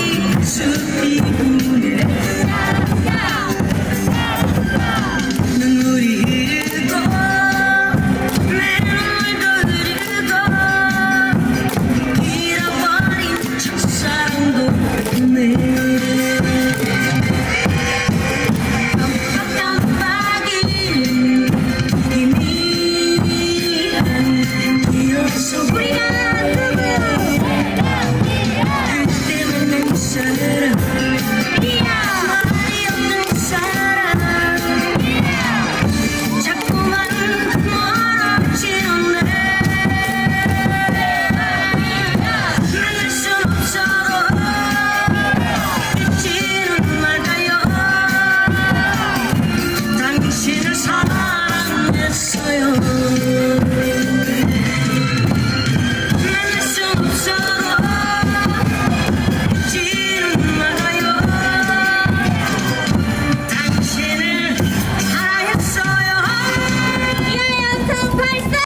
should be